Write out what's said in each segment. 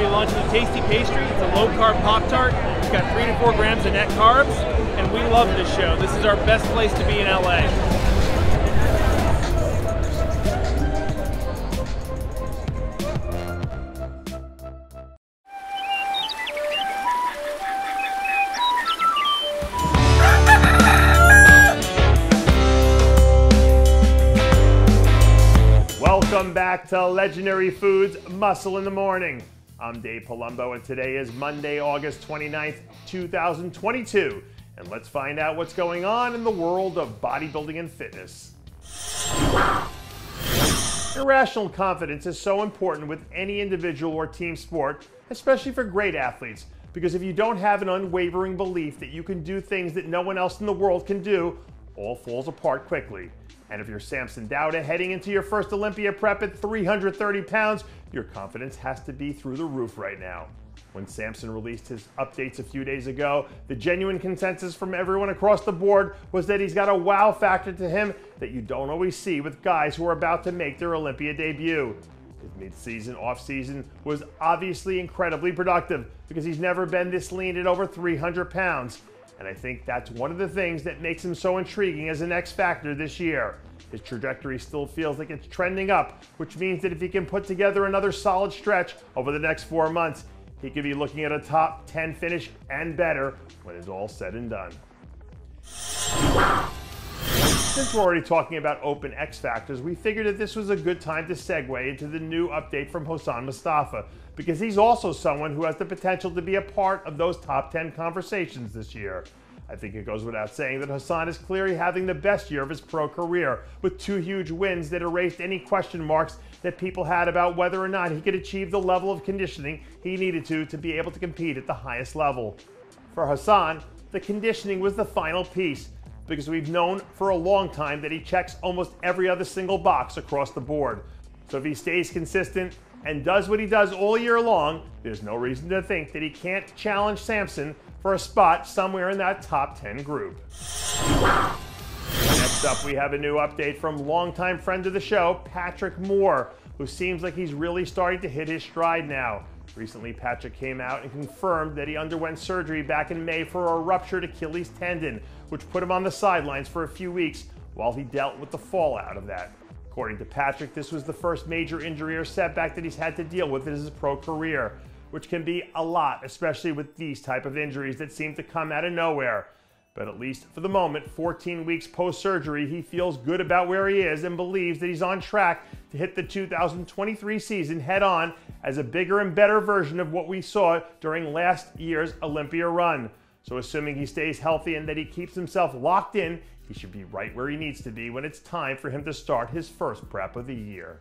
be launching a tasty pastry. It's a low carb Pop Tart. It's got three to four grams of net carbs, and we love this show. This is our best place to be in LA. Welcome back to Legendary Foods Muscle in the Morning. I'm Dave Palumbo, and today is Monday, August 29th, 2022. And let's find out what's going on in the world of bodybuilding and fitness. Irrational confidence is so important with any individual or team sport, especially for great athletes, because if you don't have an unwavering belief that you can do things that no one else in the world can do, all falls apart quickly. And if you're Samson Dauda heading into your first Olympia prep at 330 pounds, your confidence has to be through the roof right now. When Samson released his updates a few days ago, the genuine consensus from everyone across the board was that he's got a wow factor to him that you don't always see with guys who are about to make their Olympia debut. His mid-season, off-season was obviously incredibly productive because he's never been this lean at over 300 pounds. And I think that's one of the things that makes him so intriguing as an X factor this year. His trajectory still feels like it's trending up, which means that if he can put together another solid stretch over the next four months, he could be looking at a top 10 finish and better when it's all said and done. Since we're already talking about open X Factors, we figured that this was a good time to segue into the new update from Hassan Mostafa, because he's also someone who has the potential to be a part of those top 10 conversations this year. I think it goes without saying that Hassan is clearly having the best year of his pro career, with two huge wins that erased any question marks that people had about whether or not he could achieve the level of conditioning he needed to to be able to compete at the highest level. For Hassan, the conditioning was the final piece, because we've known for a long time that he checks almost every other single box across the board. So if he stays consistent, and does what he does all year long, there's no reason to think that he can't challenge Samson for a spot somewhere in that top 10 group. Next up, we have a new update from longtime friend of the show, Patrick Moore, who seems like he's really starting to hit his stride now. Recently, Patrick came out and confirmed that he underwent surgery back in May for a ruptured Achilles tendon, which put him on the sidelines for a few weeks while he dealt with the fallout of that. According to Patrick, this was the first major injury or setback that he's had to deal with in his pro career, which can be a lot, especially with these type of injuries that seem to come out of nowhere. But at least for the moment, 14 weeks post-surgery, he feels good about where he is and believes that he's on track to hit the 2023 season head on as a bigger and better version of what we saw during last year's Olympia run. So assuming he stays healthy and that he keeps himself locked in, he should be right where he needs to be when it's time for him to start his first prep of the year.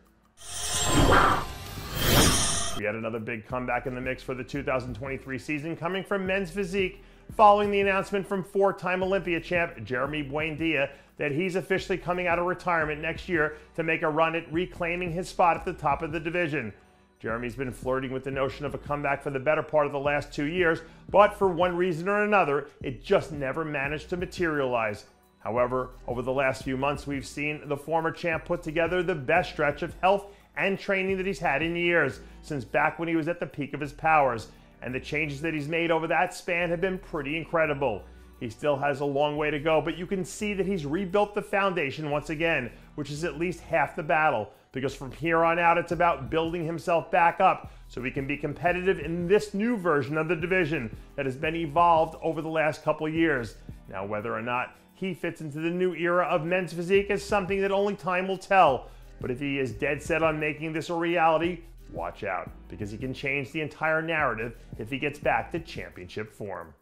We had another big comeback in the mix for the 2023 season coming from men's physique following the announcement from four-time Olympia champ Jeremy Buendia that he's officially coming out of retirement next year to make a run at reclaiming his spot at the top of the division. Jeremy's been flirting with the notion of a comeback for the better part of the last two years, but for one reason or another, it just never managed to materialize. However, over the last few months, we've seen the former champ put together the best stretch of health and training that he's had in years, since back when he was at the peak of his powers. And the changes that he's made over that span have been pretty incredible. He still has a long way to go, but you can see that he's rebuilt the foundation once again, which is at least half the battle. Because from here on out, it's about building himself back up so he can be competitive in this new version of the division that has been evolved over the last couple years. Now, whether or not he fits into the new era of men's physique is something that only time will tell. But if he is dead set on making this a reality, watch out, because he can change the entire narrative if he gets back to championship form.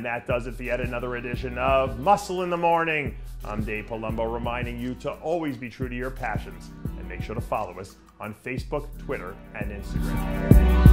And that does it for yet another edition of Muscle in the Morning. I'm Dave Palumbo reminding you to always be true to your passions and make sure to follow us on Facebook, Twitter, and Instagram.